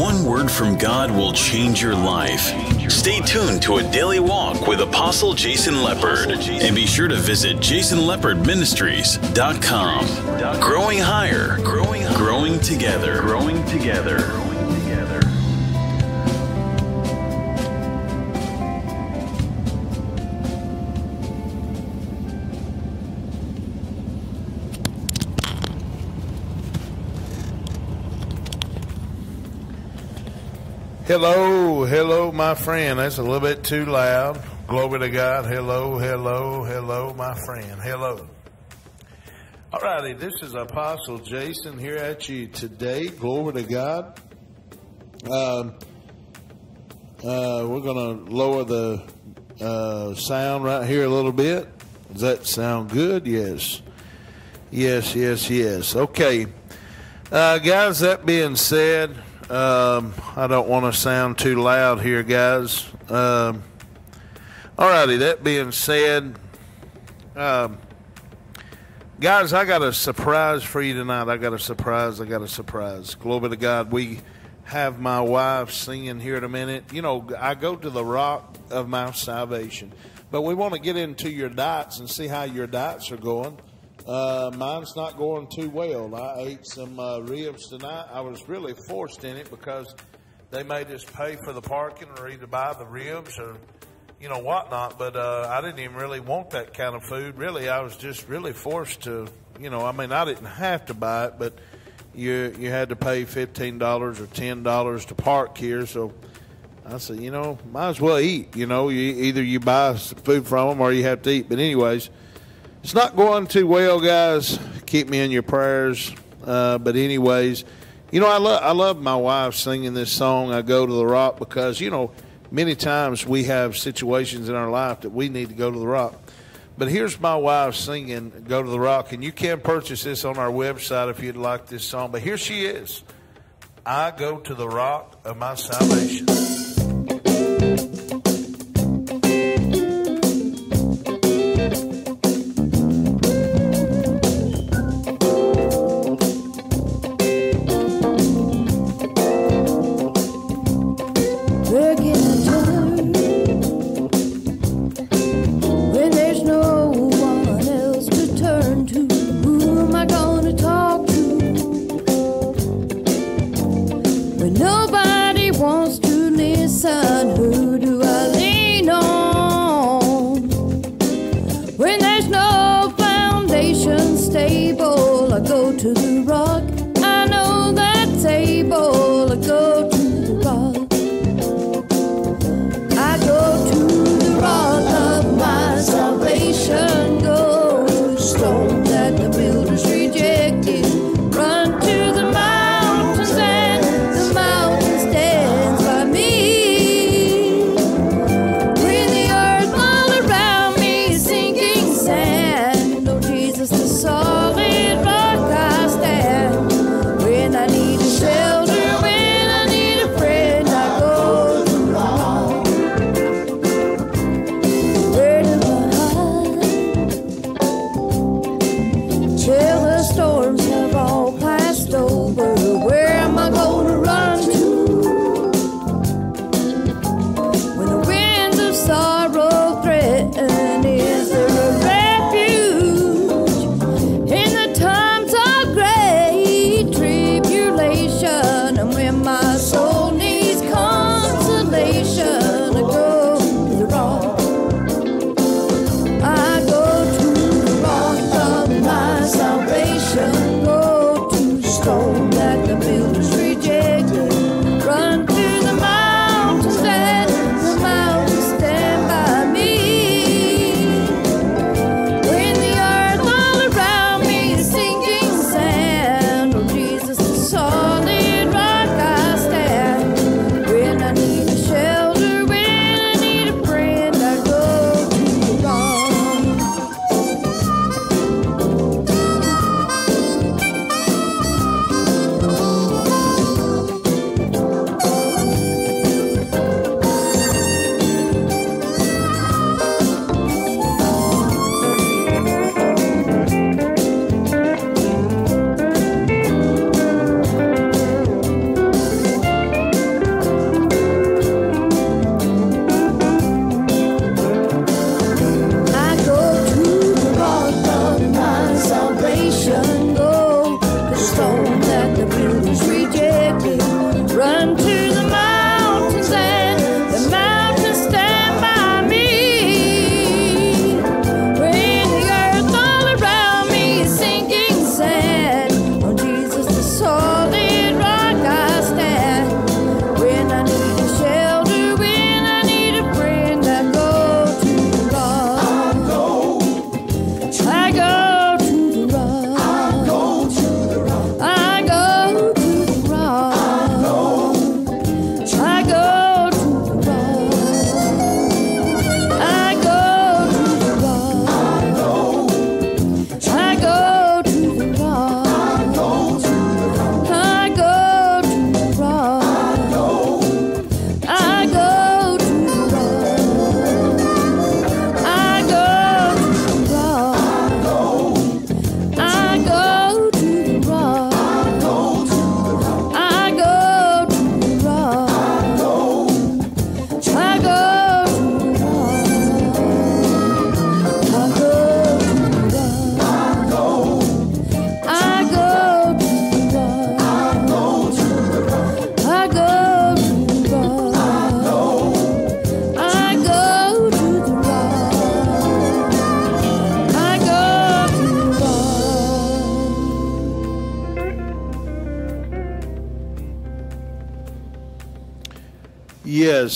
one word from God will change your life. Stay tuned to a daily walk with Apostle Jason Lepard and be sure to visit jasonlepardministries.com. Growing higher, growing, together. Growing together. Hello, hello, my friend. That's a little bit too loud. Glory to God. Hello, hello, hello, my friend. Hello. All righty, this is Apostle Jason here at you today. Glory to God. Um, uh, we're going to lower the uh, sound right here a little bit. Does that sound good? Yes. Yes, yes, yes. Okay. Uh, guys, that being said, um, I don't want to sound too loud here, guys. Um, alrighty, that being said, um, guys, I got a surprise for you tonight. I got a surprise. I got a surprise. Glory to God. We have my wife singing here in a minute. You know, I go to the rock of my salvation, but we want to get into your diets and see how your diets are going. Uh, mine's not going too well. I ate some uh, ribs tonight. I was really forced in it because they made us pay for the parking or either buy the ribs or, you know, whatnot. But uh, I didn't even really want that kind of food. Really, I was just really forced to, you know, I mean, I didn't have to buy it, but you you had to pay fifteen dollars or ten dollars to park here. So I said, you know, might as well eat. You know, you, either you buy food from them or you have to eat. But anyways it's not going too well, guys. Keep me in your prayers. Uh, but anyways, you know, I love I love my wife singing this song. I go to the rock because you know many times we have situations in our life that we need to go to the rock. But here's my wife singing "Go to the Rock," and you can purchase this on our website if you'd like this song. But here she is. I go to the rock of my salvation.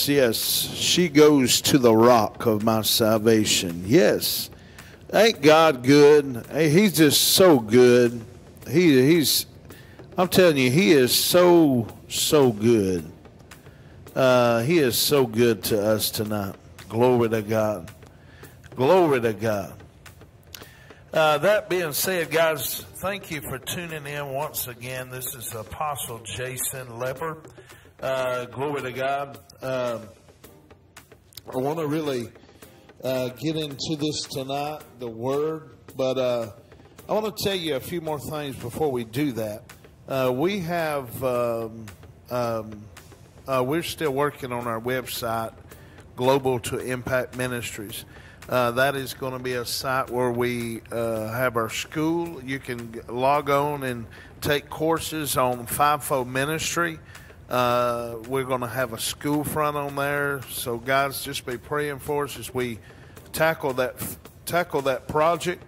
Yes, yes. She goes to the rock of my salvation. Yes. Ain't God good? He's just so good. He he's I'm telling you, he is so so good. Uh, he is so good to us tonight. Glory to God. Glory to God. Uh, that being said, guys, thank you for tuning in once again. This is Apostle Jason Lepard. Uh, glory to God. Um, I want to really uh, get into this tonight, the Word, but uh, I want to tell you a few more things before we do that. Uh, we have, um, um, uh, we're still working on our website, Global to Impact Ministries. Uh, that is going to be a site where we have our school. You can log on and take courses on fivefold ministry. Uh, we're going to have a school front on there, so guys, just be praying for us as we tackle that tackle that project.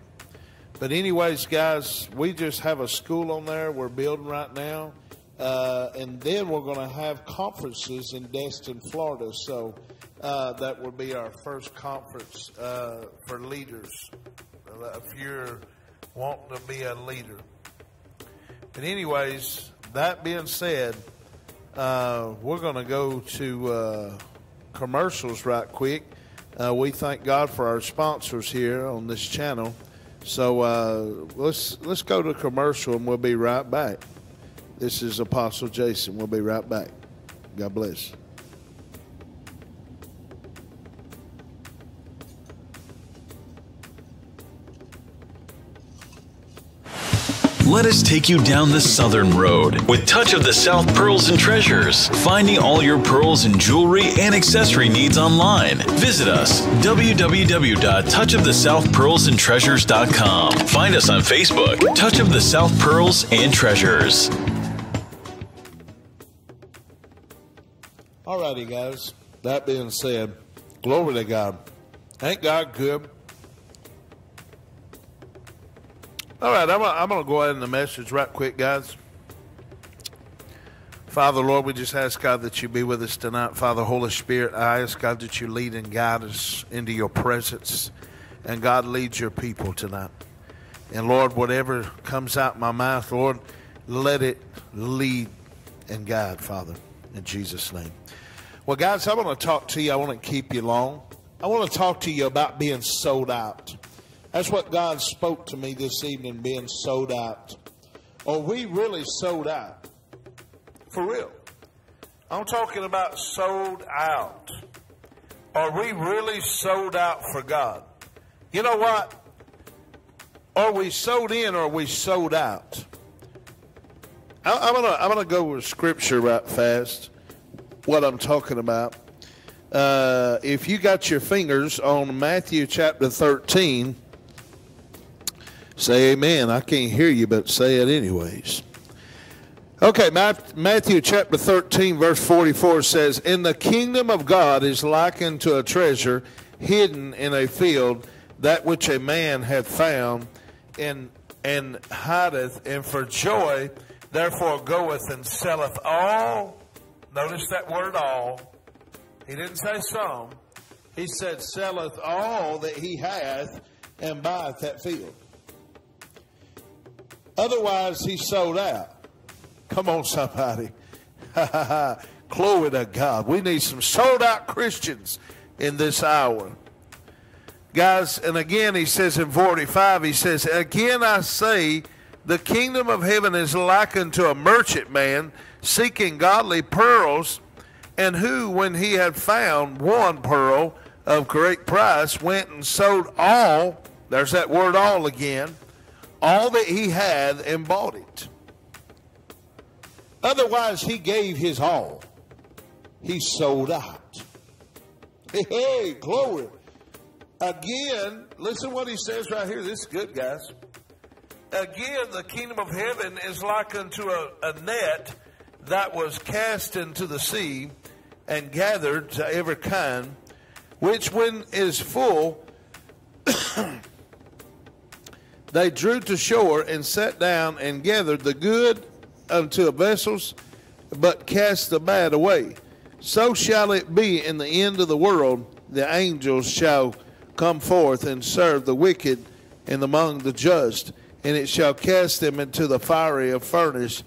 But anyways, guys, we just have a school on there. We're building right now, uh, and then we're going to have conferences in Destin, Florida. So uh, that will be our first conference uh, for leaders. If you're wanting to be a leader, but anyways, that being said, uh, we're going to go to uh, commercials right quick. Uh, we thank God for our sponsors here on this channel. So uh, let's let's go to commercial and we'll be right back. This is Apostle Jason. We'll be right back. God bless. Let us take you down the Southern Road with Touch of the South Pearls and Treasures. Finding all your pearls and jewelry and accessory needs online. Visit us www.touchofthesouthpearlsandtreasures.com. Find us on Facebook, Touch of the South Pearls and Treasures. All righty, guys. That being said, glory to God. Ain't God good? All right, I'm I'm going to go ahead in the message right quick, guys. Father, Lord, we just ask, God, that you be with us tonight. Father, Holy Spirit, I ask, God, that you lead and guide us into your presence. And, God, lead your people tonight. And, Lord, whatever comes out my mouth, Lord, let it lead and guide, Father, in Jesus' name. Well, guys, I want to talk to you. I want to keep you long. I want to talk to you about being sold out. That's what God spoke to me this evening, being sold out. Are we really sold out? For real. I'm talking about sold out. Are we really sold out for God? You know what? Are we sold in or are we sold out? I- I'm gonna I'm gonna go with scripture right fast. What I'm talking about. Uh, if you got your fingers on Matthew chapter 13, say amen. I can't hear you, but say it anyways. Okay, Matthew chapter 13, verse 44 says, In the kingdom of God is likened to a treasure hidden in a field, that which a man hath found, and, and hideth, and for joy therefore goeth and selleth all. Notice that word all. He didn't say some. He said, selleth all that he hath and buyeth that field. Otherwise, he sold out. Come on, somebody. Glory to God. We need some sold out Christians in this hour. Guys, and again, he says in 45, he says, Again I say, the kingdom of heaven is likened to a merchant man seeking godly pearls, and who, when he had found one pearl of great price, went and sold all, there's that word all again, all that he had and bought it. Otherwise, he gave his all. He sold out. Hey, hey, glory. Again, listen what he says right here. This is good, guys. Again, the kingdom of heaven is like unto a, a net that was cast into the sea and gathered to every kind, which when is full, they drew to shore and sat down and gathered the good unto vessels, but cast the bad away. So shall it be in the end of the world. The angels shall come forth and serve the wicked and among the just, and it shall cast them into the fiery of furnace.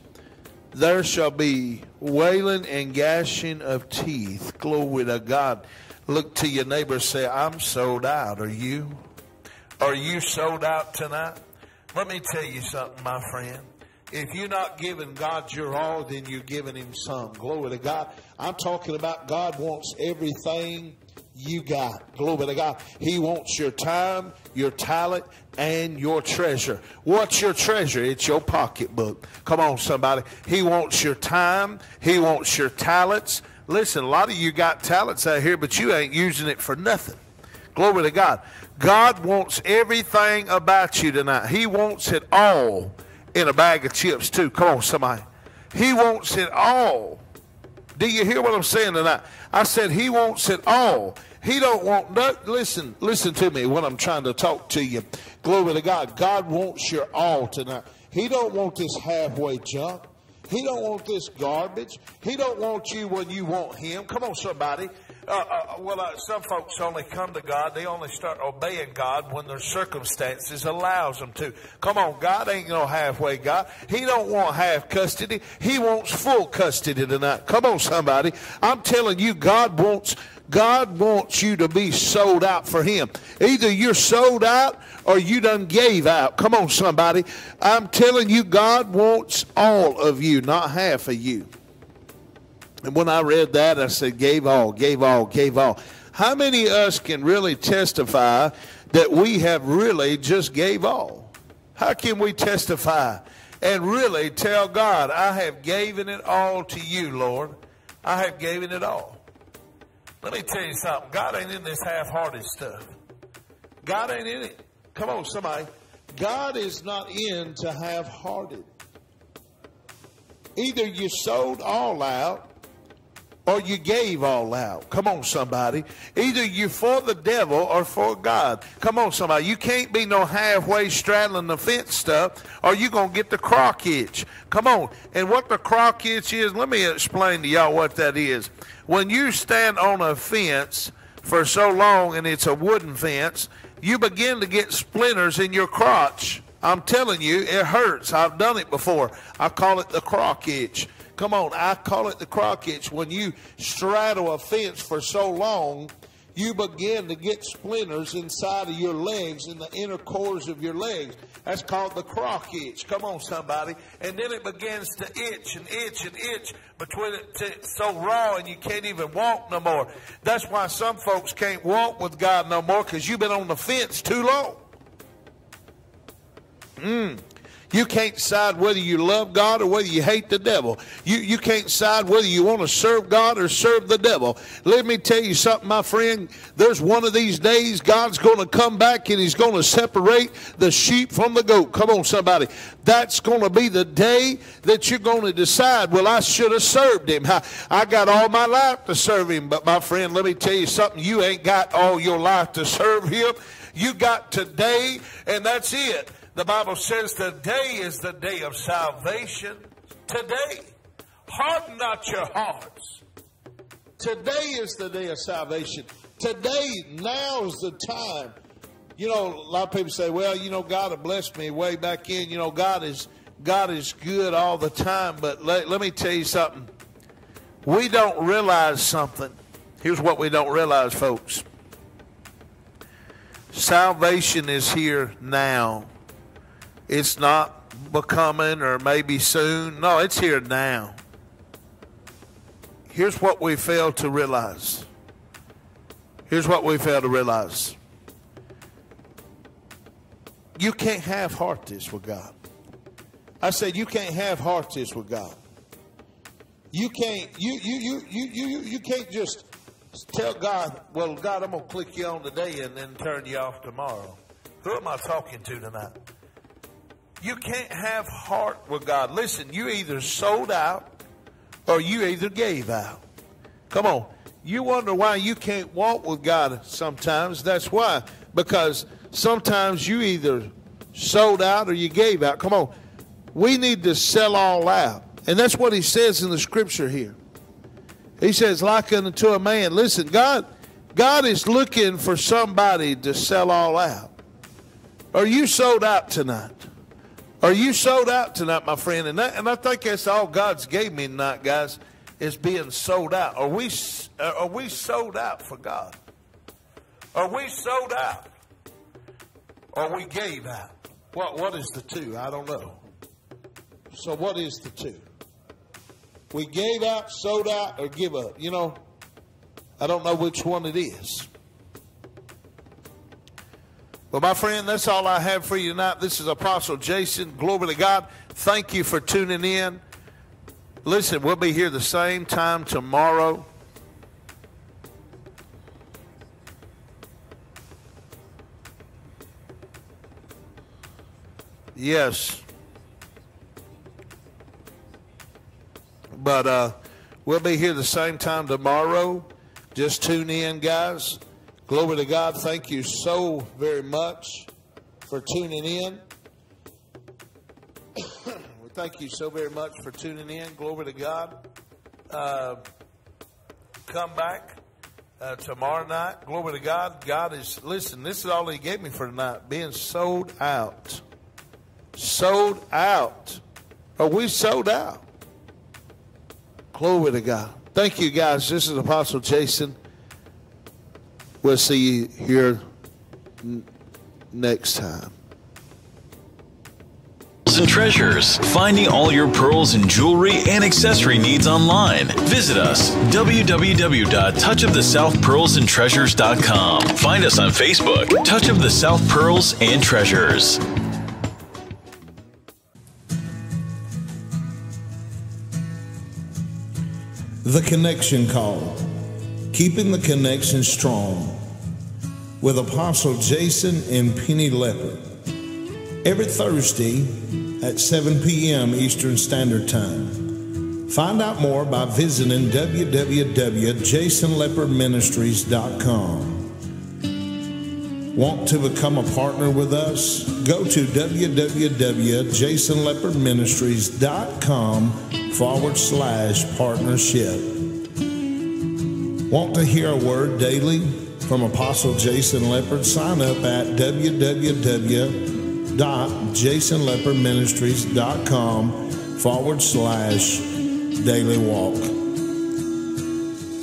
There shall be wailing and gashing of teeth. Glory to God. Look to your neighbor say, I'm sold out. Are you? Are you sold out tonight? Let me tell you something, my friend. If you're not giving God your all, then you're giving Him some. Glory to God. I'm talking about God wants everything you got. Glory to God. He wants your time, your talent, and your treasure. What's your treasure? It's your pocketbook. Come on, somebody. He wants your time. He wants your talents. Listen, a lot of you got talents out here, but you ain't using it for nothing. Glory to God. God wants everything about you tonight. He wants it all in a bag of chips too. Come on, somebody. He wants it all. Do you hear what I'm saying tonight? I said he wants it all. He don't want no, listen, listen to me when I'm trying to talk to you. Glory to God. God wants your all tonight. He don't want this halfway junk. He don't want this garbage. He don't want you when you want him. Come on, somebody. Uh, uh, well, uh, some folks only come to God. They only start obeying God when their circumstances allows them to. Come on, God ain't no halfway God. He don't want half custody. He wants full custody tonight. Come on, somebody. I'm telling you, God wants God wants you to be sold out for Him. Either you're sold out or you done gave out. Come on, somebody. I'm telling you, God wants all of you, not half of you. And when I read that, I said, gave all, gave all, gave all. How many of us can really testify that we have really just gave all? How can we testify and really tell God, I have given it all to you, Lord? I have given it all. Let me tell you something. God ain't in this half-hearted stuff. God ain't in it. Come on, somebody. God is not into half-hearted. Either you sold all out or you gave all out. Come on, somebody. Either you're for the devil or for God. Come on, somebody. You can't be no halfway straddling the fence stuff or you're going to get the crock itch. Come on. And what the crock itch is, let me explain to y'all what that is. When you stand on a fence for so long and it's a wooden fence, you begin to get splinters in your crotch. I'm telling you, it hurts. I've done it before. I call it the crock itch. Come on, I call it the crock itch. When you straddle a fence for so long, you begin to get splinters inside of your legs, in the inner cores of your legs. That's called the crock itch. Come on, somebody. And then it begins to itch and itch and itch between it. So raw and you can't even walk no more. That's why some folks can't walk with God no more because you've been on the fence too long. Mm. You can't decide whether you love God or whether you hate the devil. You, you can't decide whether you want to serve God or serve the devil. Let me tell you something, my friend. There's one of these days God's going to come back and He's going to separate the sheep from the goat. Come on, somebody. That's going to be the day that you're going to decide, well, I should have served Him. I, I got all my life to serve Him. But, my friend, let me tell you something. You ain't got all your life to serve Him. You got today, and that's it. The Bible says today is the day of salvation. Today. Harden not your hearts. Today is the day of salvation. Today, now is the time. You know, a lot of people say, well, you know, God have blessed me way back in. You know, God is God is good all the time. But let, let me tell you something. We don't realize something. Here's what we don't realize, folks. Salvation is here now. It's not becoming or maybe soon. No, it's here now. Here's what we fail to realize. Here's what we fail to realize. You can't have heart this with God. I said you can't have heart this with God. You can't you you you you you you can't just tell God, well, God, I'm gonna click you on today and then turn you off tomorrow. Who am I talking to tonight? You can't have heart with God. Listen, you either sold out or you either gave out. Come on. You wonder why you can't walk with God sometimes. That's why. Because sometimes you either sold out or you gave out. Come on. We need to sell all out. And that's what he says in the scripture here. He says, like unto a man. Listen, God, God is looking for somebody to sell all out. Are you sold out tonight? Are you sold out tonight, my friend? And, that, and I think that's all God's gave me tonight, guys, is being sold out. Are we, uh, are we sold out for God? Are we sold out? Or we gave out? What, what is the two? I don't know. So what is the two? We gave out, sold out, or give up. You know, I don't know which one it is. Well, my friend, that's all I have for you tonight. This is Apostle Jason. Glory to God. Thank you for tuning in. Listen, we'll be here the same time tomorrow. Yes. But uh, we'll be here the same time tomorrow. Just tune in, guys. Glory to God. Thank you so very much for tuning in. we thank you so very much for tuning in. Glory to God. Uh, come back uh, tomorrow night. Glory to God. God is, listen, this is all He gave me for tonight being sold out. Sold out. Are we sold out? Glory to God. Thank you, guys. This is Apostle Jason. We'll see you here n- next time. and treasures. Finding all your pearls and jewelry and accessory needs online. Visit us www.touchofthesouthpearlsandtreasures.com. Find us on Facebook, Touch of the South Pearls and Treasures. The Connection Call Keeping the Connection Strong with Apostle Jason and Penny Lepard every Thursday at 7 p.m. Eastern Standard Time. Find out more by visiting www.jasonlepardministries.com. Want to become a partner with us? Go to www.jasonlepardministries.com forward slash partnership. Want to hear a word daily from Apostle Jason Lepard? Sign up at www.jasonlepardministries.com forward slash daily walk.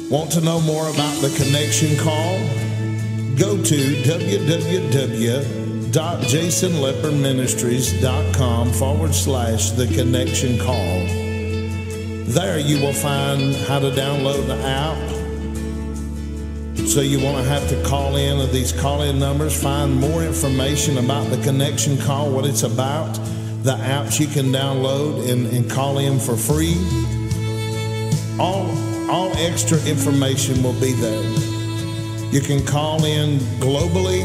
Want to know more about the connection call? Go to www.jasonlepardministries.com forward slash the connection call. There you will find how to download the app. So you want to have to call in of these call in numbers, find more information about the connection call, what it's about. the apps you can download and, and call in for free. All, all extra information will be there. You can call in globally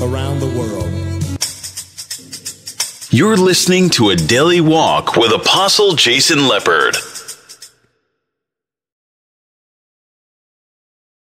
around the world. You're listening to a daily walk with Apostle Jason Lepard.